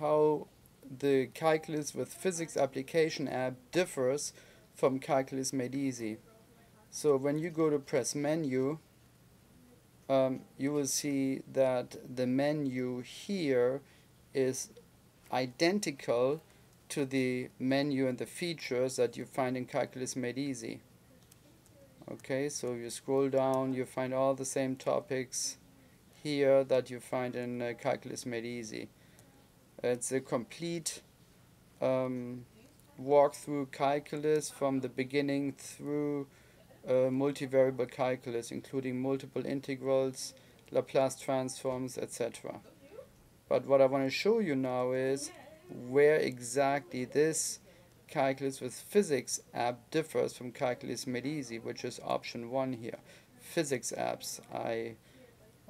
how the Calculus with Physics application app differs from Calculus Made Easy. So when you go to press menu, um, you will see that the menu here is identical to the menu and the features that you find in Calculus Made Easy. Okay, so you scroll down, you find all the same topics here that you find in uh, Calculus Made Easy. It's a complete um, walk through calculus from the beginning through uh, multivariable calculus, including multiple integrals, Laplace transforms, etc. But what I want to show you now is where exactly this calculus with physics app differs from calculus made easy, which is option one here. Physics apps. I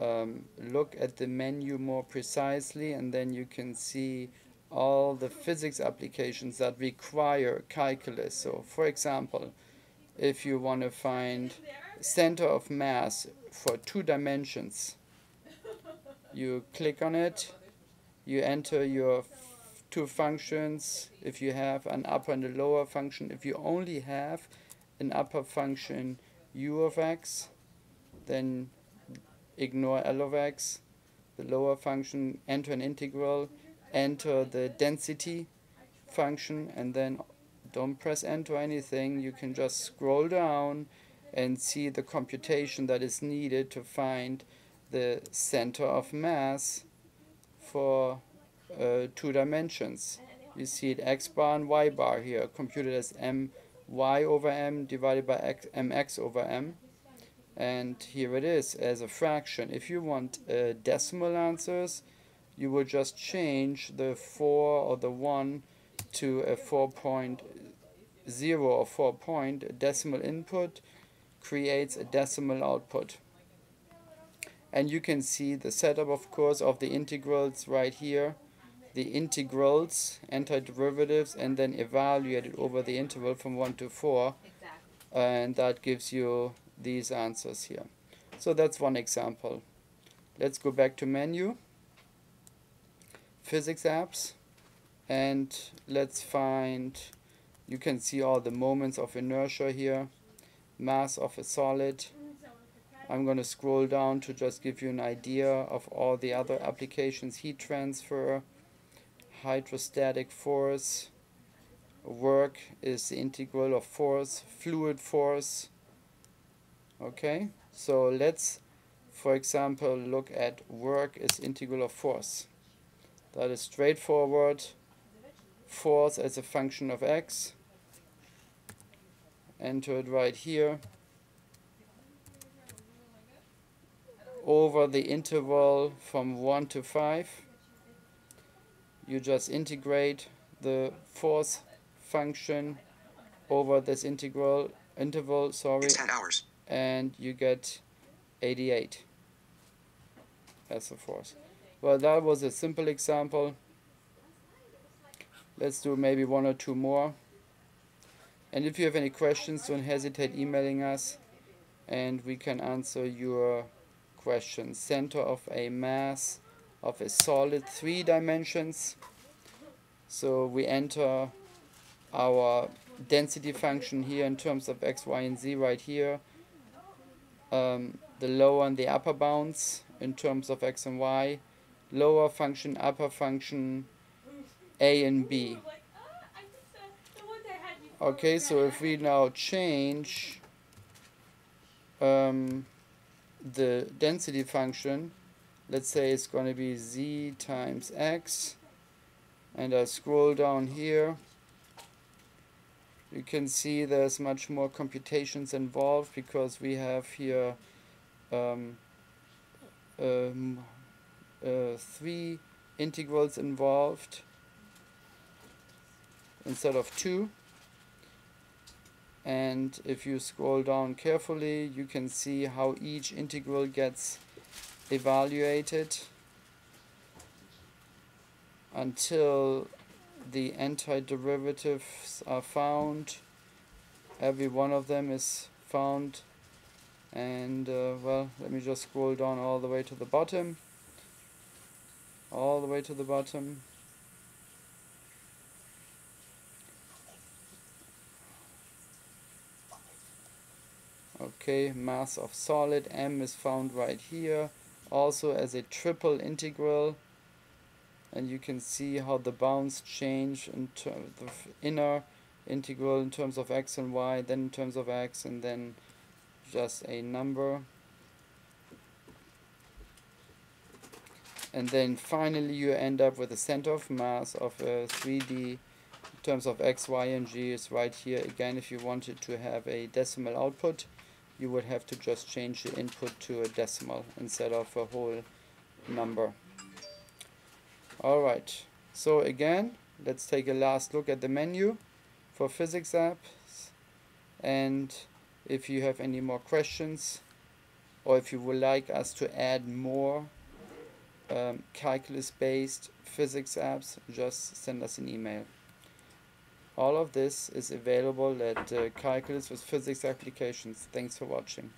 um, look at the menu more precisely and then you can see all the physics applications that require calculus. So for example, if you want to find center of mass for two dimensions, you click on it, you enter your two functions, if you have an upper and a lower function. If you only have an upper function u of x, then ignore L of x, the lower function, enter an integral, enter the density function, and then don't press enter anything. You can just scroll down and see the computation that is needed to find the center of mass for uh, two dimensions. You see it x bar and y bar here, computed as m y over m divided by x, mx over m and here it is as a fraction. If you want uh, decimal answers, you will just change the 4 or the 1 to a 4.0 or 4 point decimal input creates a decimal output. And you can see the setup, of course, of the integrals right here. The integrals, antiderivatives, and then evaluated over the interval from 1 to 4. And that gives you these answers here. So that's one example. Let's go back to menu, physics apps, and let's find, you can see all the moments of inertia here, mass of a solid. I'm going to scroll down to just give you an idea of all the other applications, heat transfer, hydrostatic force, work is the integral of force, fluid force, Okay, so let's, for example, look at work is integral of force. That is straightforward. Force as a function of x. Enter it right here. Over the interval from 1 to 5. You just integrate the force function over this integral interval, sorry. 10 hours and you get 88 as a force. Well, that was a simple example. Let's do maybe one or two more. And if you have any questions, don't hesitate emailing us and we can answer your questions. Center of a mass of a solid three dimensions. So we enter our density function here in terms of x, y, and z right here um, the lower and the upper bounds in terms of x and y, lower function, upper function, a and b. Okay, so if we now change um, the density function, let's say it's going to be z times x, and I scroll down here, you can see there's much more computations involved because we have here um, um, uh, three integrals involved instead of two. And if you scroll down carefully you can see how each integral gets evaluated until the antiderivatives are found. Every one of them is found. And uh, well, let me just scroll down all the way to the bottom. All the way to the bottom. okay mass of solid m is found right here also as a triple integral and you can see how the bounds change in terms of inner integral in terms of x and y then in terms of x and then just a number. And then finally you end up with a center of mass of uh, a 3D in terms of x, y and g is right here. Again if you wanted to have a decimal output you would have to just change the input to a decimal instead of a whole number alright so again let's take a last look at the menu for physics apps. And if you have any more questions or if you would like us to add more um, calculus based physics apps just send us an email. All of this is available at uh, calculus with physics applications. Thanks for watching